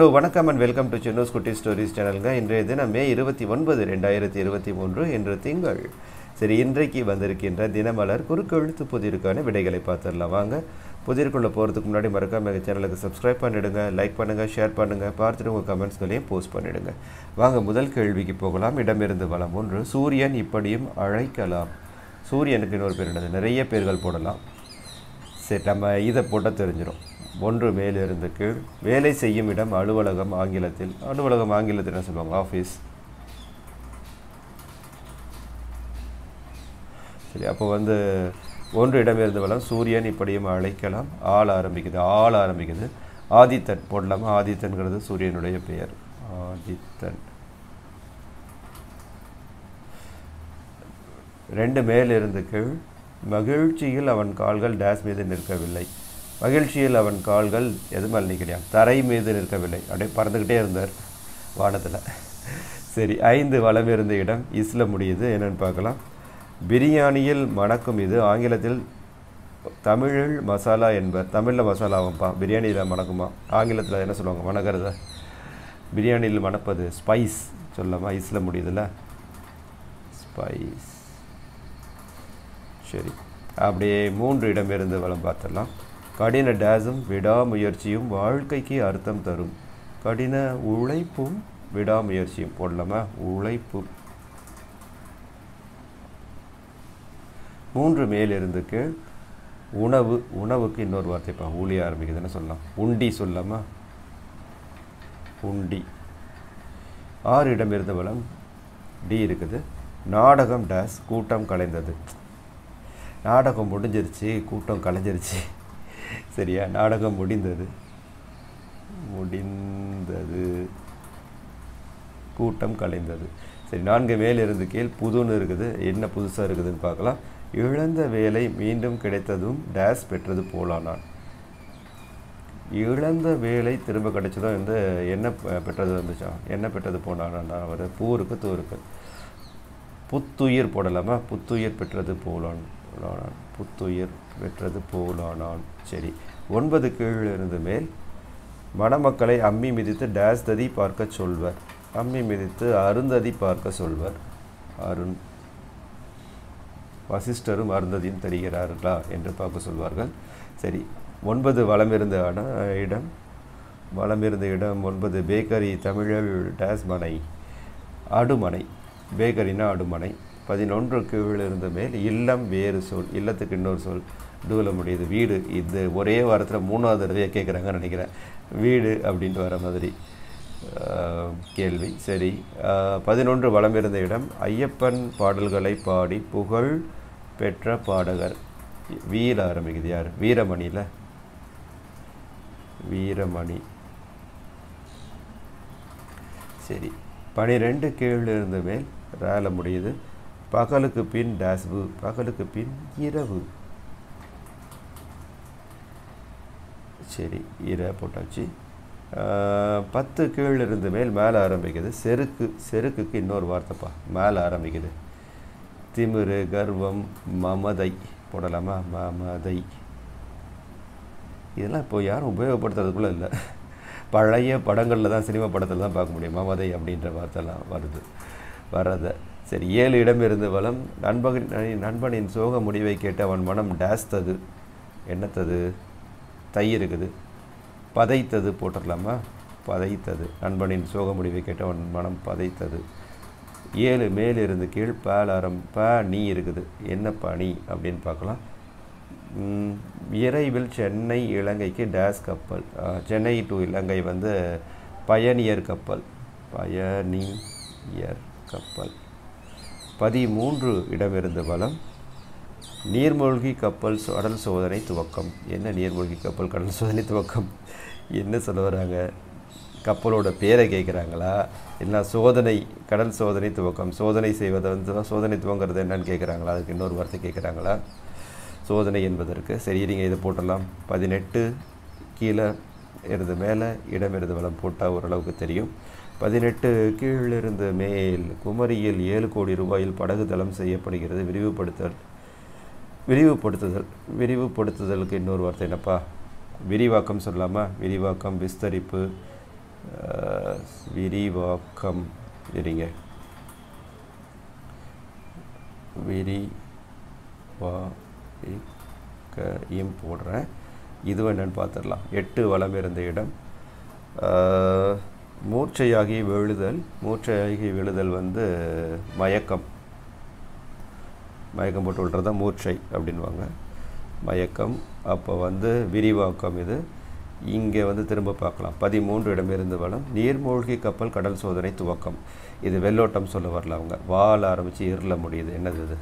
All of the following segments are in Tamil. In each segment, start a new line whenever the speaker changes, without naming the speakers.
ஹலோ வணக்கம் அண்ட் வெல்கம் டு சென்னோஸ் குட்டி ஸ்டோரிஸ் சேனலுங்க இன்றைய தினம் மே இருபத்தி ஒன்பது ரெண்டாயிரத்தி இருபத்தி மூன்று இன்று திங்கள். சரி இன்றைக்கு வந்திருக்கின்ற தினமலர் குறுக்கெழுத்து புதிருக்கான விடைகளை பார்த்துடலாம். வாங்க புதிருக்குள்ளே போகிறதுக்கு முன்னாடி மறக்காம எங்கள் சேனலுக்கு சப்ஸ்கிரைப் பண்ணிடுங்க லைக் பண்ணுங்கள் ஷேர் பண்ணுங்கள் பார்த்துட்டு உங்கள் கமெண்ட்ஸ்களையும் போஸ்ட் பண்ணிடுங்க. வாங்க முதல் கேள்விக்கு போகலாம். இடமிருந்து வளம் ஒன்று சூரியன் இப்படியும் அழைக்கலாம். சூரியனுக்கு இன்னொரு பேர் என்னது? நிறைய பேர்கள் போடலாம். சரி நம்ம இதை போட்டால் தெரிஞ்சிடும் ஒன்று மேலிருந்து கீழ் வேலை செய்யும் இடம் அலுவலகம் ஆங்கிலத்தில். அலுவலகம் ஆங்கிலத்தில் என்ன சொல்லுவாங்க? ஆஃபீஸ் சரி அப்போ வந்து ஒன்று இடமிருந்து வளம் சூரியன் இப்படியும் அழைக்கலாம் ஆள் ஆரம்பிக்குது ஆள் ஆரம்பிக்குது. ஆதித்தன் போடலாமா. ஆதித்தன்கிறது சூரியனுடைய பெயர். ஆதித்தன். ரெண்டு மேலிருந்து கீழ் மகிழ்ச்சியில் அவன் கால்கள் டேஸ் மீது நிற்கவில்லை. மகிழ்ச்சியில் அவன் கால்கள் எது மேலே தரை மீது நிற்கவில்லை. அப்படியே பறந்துக்கிட்டே இருந்தார் வானத்தில். சரி ஐந்து வளம் இருந்த இடம் இஸ்ல முடியுது. என்னென்னு பார்க்கலாம். பிரியாணியில் மணக்கும் இது ஆங்கிலத்தில் தமிழில் மசாலா என்பர் தமிழில் மசாலாவும்பா பிரியாணியில் மணக்குமா? ஆங்கிலத்தில் என்ன சொல்லுவாங்க? மணக்கிறத? பிரியாணியில் மணப்பது ஸ்பைஸ் சொல்லலாமா? இஸ்ல முடியுதுல்ல ஸ்பைஸ் சரி. அப்படியே மூன்று இடம் இருந்து வளம் பார்த்துடலாம். கடின டேஸும் விடாமுயற்சியும் வாழ்க்கைக்கு அர்த்தம் தரும். கடின உழைப்பும் விடாமுயற்சியும். போடலாமா? உழைப்பு. மூன்று மேலிருந்து கீழ். உணவு. உணவுக்கு இன்னொரு வார்த்தைப்பா ஊழிய ஆரம்பிக்குதுன்னு சொல்லலாம்? உண்டி சொல்லாமா உண்டி. ஆறு இடம் இருந்த வளம் டி இருக்குது. நாடகம் டேஸ் கூட்டம் கலைந்தது. நாடகம் முடிஞ்சிருச்சு கூட்டம் கலைஞ்சிருச்சு. சரியா? நாடகம் முடிந்தது. முடிந்தது. கூட்டம் கலைந்தது. சரி நான்கு மேலிருந்து கீழ் புதுன்னு இருக்குது. என்ன புதுசாக இருக்குதுன்னு பார்க்கலாம். இழந்த வேலை மீண்டும் கிடைத்ததும் டேஸ் பெற்றது போலானான். இழந்த வேலை திரும்ப கிடைச்சதும் வந்து என்ன பெற்றது வந்துச்சா? என்ன பெற்றது போனானா? அவர் பூருக்கு தூருக்கு. புத்துயிர் போடலாமா? புத்துயிர் பெற்றது போலான். போலானான் புத்துயிர் பெற்றது போலானான் சரி. ஒன்பது கீழ் இருந்து மேல். மணமக்களை அம்மி மிதித்து டேஸ் ததி பார்க்க சொல்வர். அம்மி மிதித்து அருந்ததி பார்க்க சொல்வர். அருண் வசிஷ்டரும் அருந்ததியும் தெரிகிறார்களா என்று பார்க்க சொல்வார்கள். சரி ஒன்பது வளமிருந்த அட- இடம். வளமிருந்த இடம் ஒன்பது பேக்கரி தமிழல் டேஸ் மனை. அடுமனை பேக்கரினா அடுமனை. பதினொன்று கீழ் இருந்த மேல் இல்லம் வேறு சொல் இல்லத்துக்கு இன்னொரு சொல் டூல முடியுது வீடு. இது ஒரே வாரத்தில் மூணாவது தடவையாக கேட்குறாங்கன்னு நினைக்கிறேன். வீடு அப்படின்ட்டு வர மாதிரி கேள்வி. சரி பதினொன்று வளம் இருந்த இடம் ஐயப்பன் பாடல்களை பாடி புகழ் பெற்ற பாடகர். வீர ஆரம்பிக்குது யார்? வீரமணியில்? வீரமணி. சரி பனிரெண்டு கீழ் இருந்த மேல் ரேல முடியுது. பகலுக்கு பின் டேஸ்வு பகலுக்கு பின் இரவு. சரி இர போட்டாச்சு. பத்து கீழ் இருந்து மேல் மேலே ஆரம்பிக்குது. செருக்கு செருக்குக்கு இன்னொரு வார்த்தைப்பா. மேலே ஆரம்பிக்குது. திமிரு கர்வம் மமதை போடலாமா? மமதை. இதெல்லாம் இப்போ யாரும் உபயோகப்படுத்துறதுக்குள்ள இல்லை. பழைய படங்களில் தான் சினிமா படத்தில் தான் பார்க்க முடியும். மமதை அப்படின்ற வார்த்தைலாம் வருது. வர்றதை சரி ஏழு இடம் இருந்து வளம் நண்பகன் நண்பனின் சோக முடிவை கேட்டு அவன் மனம் டேஸ்தது. என்னத்தது? தை இருக்குது பதைத்தது போட்டுடலாமா பதைத்தது. நண்பனின் சோக முடிவை கேட்டு அவன் மனம் பதைத்தது. ஏழு மேலிருந்து கீழ் பாலாரம் ப நீ இருக்குது. என்ன பனி அப்படின்னு பார்க்கலாம். விரைவில் சென்னை இலங்கைக்கு டேஸ் கப்பல். சென்னை டு இலங்கை வந்து பயணியர் கப்பல். பயணியர் கப்பல். பதிமூன்று இடமிருந்து பலம் நீர்மூழ்கி கப்பல் கடல் சோதனை துவக்கம். என்ன நீர்மூழ்கி கப்பல் கடல் சோதனை துவக்கம்? என்ன சொல்ல வராங்க? கப்பலோட பேரை கேட்குறாங்களா இல்லை சோதனை கடல் சோதனை துவக்கம்? சோதனை செய்வதை வந்து சோதனை துவங்கிறது என்னன்னு கேட்குறாங்களா அதுக்கு இன்னொரு வார்த்தை கேட்குறாங்களா சோதனை என்பதற்கு சரி நீங்கள் இதை போட்டலாம் பதினெட்டு கீழே இருந்து மேலே இடமிருந்து வளம் போட்டால் ஓரளவுக்கு தெரியும். பதினெட்டு கீழிருந்து மேல் குமரியில் ஏழு கோடி ரூபாயில் படகு தளம் செய்யப்படுகிறது. விரிவுபடுத்தல் விரிவுபடுத்துதல் விரிவுபடுத்துதலுக்கு இன்னொரு வார்த்தை என்னப்பா? விரிவாக்கம் சொல்லாமல் விரிவாக்கம் விஸ்தரிப்பு விரிவாக்கம் இருங்க விரிவாக்கையும் போடுறேன். இதுவும் என்னன்னு பார்த்துடலாம். எட்டு வளம் இருந்த இடம். மூர்ச்சையாகி விழுதல் மூர்ச்சையாகி விழுதல் வந்து மயக்கம். மயக்கம் போட்டு விழுறது தான் மூர்ச்சை அப்படின்வாங்க மயக்கம் அப்போ வந்து விரிவாக்கம் இது. இங்கே வந்து திரும்ப பார்க்கலாம். பதிமூன்று இடமிருந்து வளம். நீர்மூழ்கி கப்பல் கடல் சோதனை துவக்கம். இது வெள்ளோட்டம் சொல்ல வரல அவங்க. வால் ஆரம்பித்து இருள முடியுது. என்னது இது?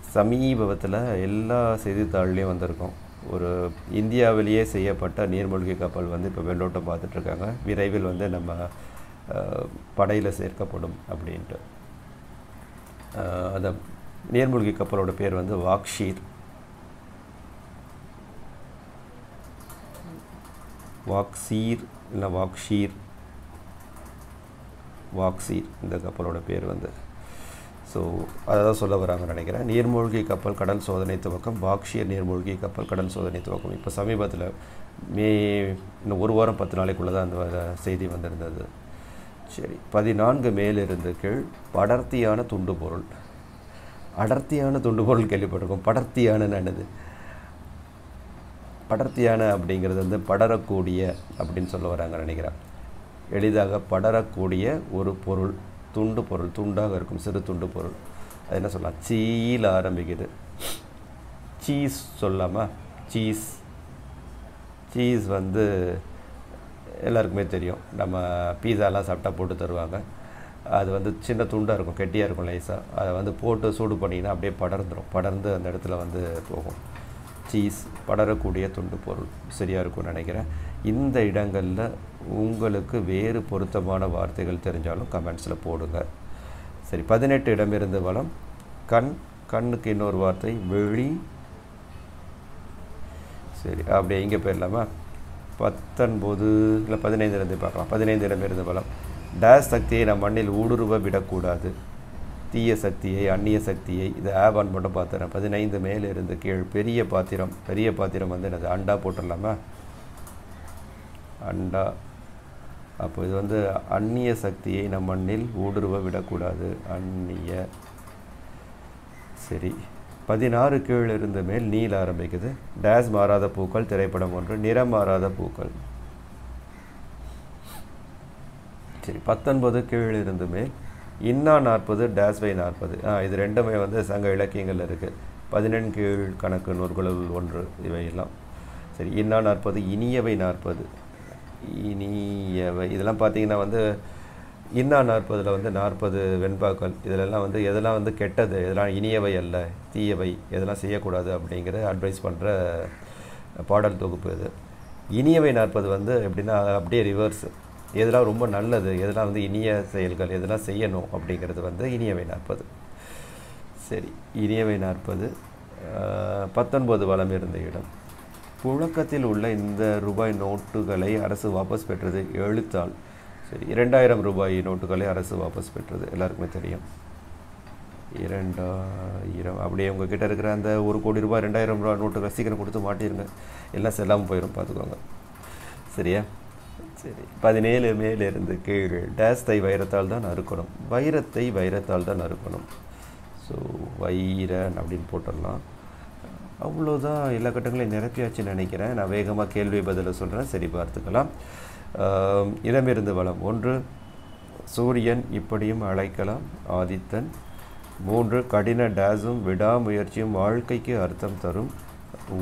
சமீபத்தில் எல்லா செய்தித்தாள்லேயும் வந்திருக்கோம். ஒரு இந்தியாவிலேயே செய்யப்பட்ட நீர்மூழ்கி கப்பல் வந்து இப்போ வெள்ளோட்டம் பார்த்துட்ருக்காங்க. விரைவில் வந்து நம்ம படையில் சேர்க்கப்படும் அப்படின்ட்டு. அந்த நீர்மூழ்கி கப்பலோட பேர் வந்து வாக்ஷீர். வாக்சீர் இல்லை வாக்ஷீர். வாக்சீர் இந்த கப்பலோட பேர் வந்து. ஸோ அதை தான் சொல்ல வராங்கன்னு நினைக்கிறேன். நீர்மூழ்கி கப்பல் கடல் சோதனை துவக்கம் பாக்ஷியர் நீர்மூழ்கி கப்பல் கடல் சோதனை துவக்கம். இப்போ சமீபத்தில் மே இன்னும் ஒரு வாரம் பத்து நாளைக்குள்ளே தான் அந்த செய்தி வந்திருந்தது. சரி பதினான்கு மேலிருந்து கீழ் படர்த்தியான துண்டு பொருள். அடர்த்தியான துண்டு பொருள் கேள்விப்பட்டிருக்கோம். படர்த்தியான என்னது? படர்த்தியான அப்படிங்கிறது வந்து படரக்கூடிய அப்படின்னு சொல்ல வராங்க நினைக்கிறேன். எளிதாக படரக்கூடிய ஒரு பொருள். துண்டு பொருள் துண்டாக இருக்கும் சிறு துண்டு பொருள். அது என்ன சொல்லலாம்? சீல ஆரம்பிக்குது. சீஸ் சொல்லாமா? சீஸ். சீஸ் வந்து எல்லாருக்குமே தெரியும். நம்ம பீஸாலாம் சாப்பிட்டா போட்டு தருவாங்க. அது வந்து சின்ன துண்டாக இருக்கும் கெட்டியாக இருக்கும் லைஸாக அதை வந்து போட்டு சூடு பண்ணிங்கன்னா அப்படியே படர்ந்துடும் படர்ந்து அந்த இடத்துல வந்து போகும். சீஸ் படரக்கூடிய துண்டு பொருள். சரியாக இருக்கும்னு நினைக்கிறேன். இந்த இடங்களில் உங்களுக்கு வேறு பொருத்தமான வார்த்தைகள் தெரிஞ்சாலும் கமெண்ட்ஸில் போடுங்க. சரி பதினெட்டு இடமிருந்து வளம் கண் கண்ணுக்கு இன்னொரு வார்த்தை வெளி சரி அப்படியே இங்கே போயிடலாமா? பத்தொன்பது இல்லை பதினைந்து இருந்து பார்க்கலாம். பதினைந்து இடமிருந்து வளம் டேஸ் சக்தியை நம் மண்ணில் ஊடுருவ விடக்கூடாது. தீய சக்தியை அந்நிய சக்தியை இது ஆன் மட்டும் பார்த்துறேன் பதினைந்து மேலே இருந்து கீழ் பெரிய பாத்திரம் பெரிய பாத்திரம் வந்து என்னது? அண்டா போட்டுடலாமா? அண்டா. அப்போ இது வந்து அந்நிய சக்தியை நம் மண்ணில் ஊடுருவ விடக்கூடாது. அந்நிய. சரி. பதினாறு கீழ் இருந்து மேல் நீல் ஆரம்பிக்குது. டேஸ் மாறாத பூக்கள் திரைப்படம் ஒன்று நிறம் மாறாத பூக்கள். சரி பத்தொன்பது கீழ் இருந்து மேல். இன்னா நாற்பது டேஸ் பை நாற்பது. ஆ இது ரெண்டுமே வந்து சங்க இலக்கியங்கள் இருக்குது பதினெண் கீழ் கணக்கு நூல்களுள் ஒன்று இவையெல்லாம். சரி இன்னா நாற்பது இனியவை நாற்பது. இனியவை இதெல்லாம் பார்த்தீங்கன்னா வந்து இன்னா நாற்பதில் வந்து நாற்பது வெண்பாக்கள். இதிலெல்லாம் வந்து எதெல்லாம் வந்து கெட்டது இதெல்லாம் இனியவை அல்ல தீயவை எதெல்லாம் செய்யக்கூடாது அப்படிங்கிற அட்வைஸ் பண்ணுற பாடல் தொகுப்பு இது. இனியவை நாற்பது வந்து எப்படின்னா அப்படியே ரிவர்ஸ் எதெல்லாம் ரொம்ப நல்லது எதெல்லாம் வந்து இனிய செயல்கள் எதெல்லாம் செய்யணும் அப்படிங்கிறது வந்து இனியவை நாற்பது. சரி இனியவை நாற்பது. பத்தொன்பது வளம் இருந்த இடம். புழக்கத்தில் உள்ள இந்த ரூபாய் நோட்டுகளை அரசு வாபஸ் பெற்றது எழுத்தால். சரி இரண்டாயிரம் ரூபாய் நோட்டுகளை அரசு வாபஸ் பெற்றது. எல்லாருக்குமே தெரியும். இரண்டாயிரம் அப்படியே உங்ககிட்ட இருக்கிற அந்த ஒரு கோடி ரூபாய் ரெண்டாயிரம் ரூபாய் நோட்டுகளை சீக்கிரம் கொடுத்து மாட்டிருங்க. எல்லாம் செல்லாமல் போயிடும் பார்த்துக்கோங்க. சரியா? சரி பதினேழு மேலிருந்து கீழ். டேஸ் தை வைரத்தால் தான் அறுக்கணும். வைரத்தை வைரத்தால் தான் அறுக்கணும். ஸோ வைரன் அப்படின்னு போட்டுடலாம். அவ்வளோதான் எல்லா கட்டங்களையும் நிரப்பியாச்சுன்னு நினைக்கிறேன். நான் வேகமாக கேள்வி பதிலை சொல்கிறேன் சரி பார்த்துக்கலாம். இடமிருந்து வளம். ஒன்று சூரியன் இப்படியும் அழைக்கலாம். ஆதித்தன். மூன்று கடின டேஸும் விடாமுயற்சியும் வாழ்க்கைக்கு அர்த்தம் தரும்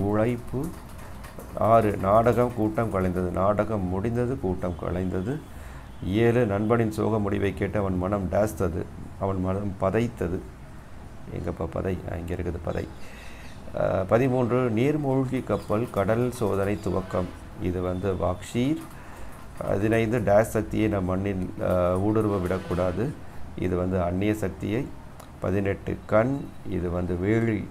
உழைப்பு. ஆறு நாடகம் கூட்டம் கலைந்தது. நாடகம் முடிந்தது கூட்டம் கலைந்தது. ஏழு நண்பனின் சோக முடிவை கேட்டு அவன் மனம் டேஸ்தது அவன் மனம் பதைத்தது. எங்கப்பா பதை? இங்கே இருக்குது பதை. பதிமூன்று நீர்மூழ்கி கப்பல் கடல் சோதனை துவக்கம். இது வந்து வாக்ஷீர். பதினைந்து டேஸ் சக்தியை நம் மண்ணில் ஊடுருவ விடக்கூடாது. இது வந்து அந்நிய சக்தியை. பதினெட்டு கண். இது வந்து வேழி.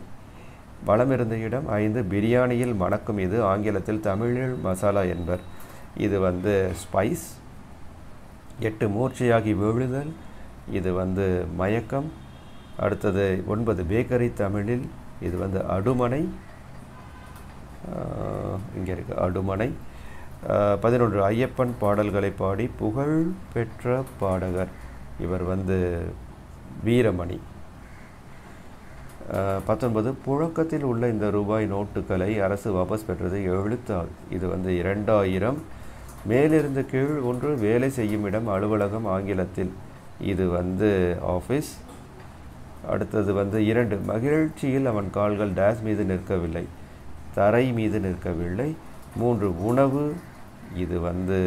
வளம் இருந்த இடம். ஐந்து பிரியாணியில் மணக்கும் இது. ஆங்கிலத்தில் தமிழில் மசாலா என்பர். இது வந்து ஸ்பைஸ். எட்டு மூர்ச்சையாகி விழுதல். இது வந்து மயக்கம். அடுத்தது ஒன்பது பேக்கரி தமிழில் இது வந்து அடுமனை இங்கே இருக்குது அடுமனை. பதினொன்று ஐயப்பன் பாடல்களை பாடி புகழ் பெற்ற பாடகர். இவர் வந்து வீரமணி. பத்தொன்பது புழக்கத்தில் உள்ள இந்த ரூபாய் நோட்டுகளை அரசு வாபஸ் பெற்றது எழுத்தால் இது வந்து இரண்டாயிரம். மேலிருந்து கீழ் ஒன்று வேலை செய்யும் இடம் அலுவலகம் ஆங்கிலத்தில். இது வந்து ஆஃபீஸ். அடுத்தது வந்து இரண்டு மகிழ்ச்சியில் அவன் கால்கள் டேஸ் மீது நிற்கவில்லை தரை மீது நிற்கவில்லை. மூன்று உணவு இது வந்து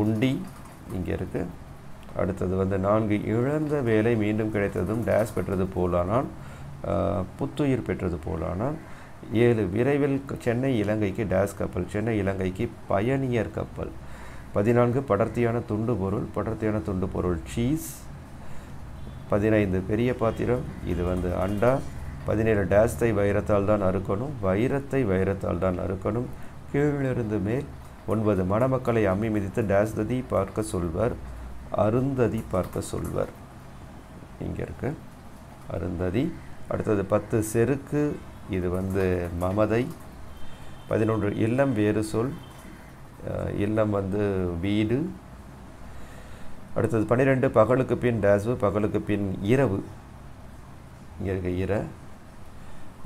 உண்டி இங்கே இருக்கு. அடுத்தது வந்து நான்கு இழந்த வேலை மீண்டும் கிடைத்ததும் டேஸ் பெற்றது போலானான் புத்துயிர் பெற்றது போலானான். ஏழு விரைவில் சென்னை இலங்கைக்கு டேஸ் கப்பல் சென்னை இலங்கைக்கு பயணியர் கப்பல். பதினான்கு படர்த்தியான துண்டு பொருள் படர்த்தியான துண்டு பொருள் சீஸ் பதினைந்து. பெரிய பாத்திரம் இது வந்து அண்டா. பதினேழு டேஸ்தை வைரத்தால் தான் அறுக்கணும். வைரத்தை வைரத்தால் தான் அறுக்கணும். கீழிருந்து மேல் ஒன்பது. மணமக்களை அம்மி மிதித்து டேஸ் ததி பார்க்க சொல்வர். அருந்ததி பார்க்க சொல்வர். இங்கே இருக்கு. அருந்ததி. அடுத்தது பத்து. செருக்கு. இது வந்து மமதை. பதினொன்று. இல்லம் வேறு சொல். இல்லம் வந்து வீடு. அடுத்தது பன்னிரெண்டு பகலுக்கு பின் டேஸு பகலுக்கு பின் இரவு. இங்கே இருக்க இர.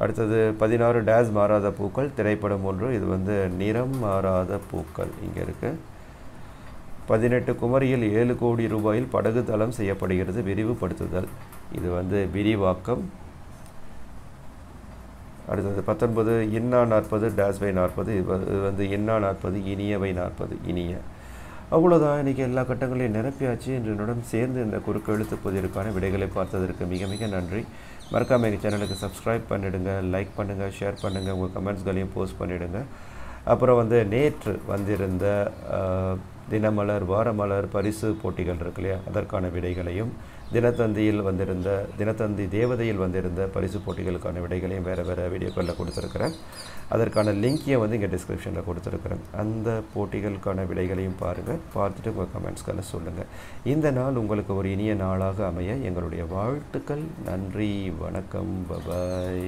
அடுத்தது பதினாறு டேஸ் மாறாத பூக்கள். திரைப்படம் ஒன்று இது வந்து நிறம் மாறாத பூக்கள். இங்கே இருக்கு. பதினெட்டு குமரியில் ஏழு கோடி ரூபாயில் படகு தளம் செய்யப்படுகிறது விரிவுபடுத்துதல். இது வந்து விரிவாக்கம். அடுத்தது பத்தொன்பது இன்னா நாற்பது டேஸ்வை நாற்பது. இது வந்து இன்னா நாற்பது இனியவை நாற்பது இனிய. அவ்வளோதான் இன்றைக்கி எல்லா கட்டங்களையும் நிரப்பியாச்சு. என்னுடன் சேர்ந்து இந்த குறுக்கு எழுத்து பதிவிற்கான விடைகளை பார்த்ததற்கு மிக மிக நன்றி. மறக்காம எங்கள் சேனலுக்கு சப்ஸ்கிரைப் பண்ணிவிடுங்க லைக் பண்ணுங்கள் ஷேர் பண்ணுங்கள் உங்கள் கமெண்ட்ஸ்களையும் போஸ்ட் பண்ணிவிடுங்க அப்புறம் வந்து நேற்று வந்திருந்த தினமலர் வாரமலர் பரிசு போட்டிகள் இருக்கு இல்லையா? அதற்கான விடைகளையும் தினத்தந்தியில் வந்திருந்த தினத்தந்தி தேவதையில் வந்திருந்த பரிசு போட்டிகளுக்கான விடைகளையும் வேறு வேறு வீடியோக்களில் கொடுத்துருக்குறேன். அதற்கான லிங்க்கையை வந்து இங்கே டிஸ்கிரிப்ஷனில் கொடுத்துருக்குறேன். அந்த போட்டிகளுக்கான விடைகளையும் பாருங்கள் பார்த்துட்டு உங்கள் கமெண்ட்ஸ்களை சொல்லுங்கள் இந்த நாள் உங்களுக்கு ஒரு இனிய நாளாக அமைய எங்களுடைய வாழ்த்துக்கள். நன்றி வணக்கம் பபாய்